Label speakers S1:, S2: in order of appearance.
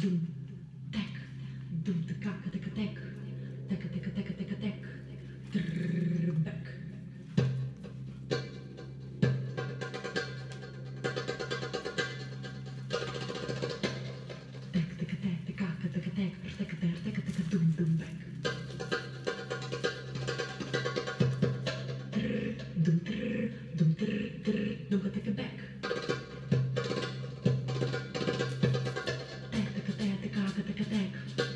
S1: Dum, tec, dum, tec, tec, tec, tec, tec, tec, tec, tec, 代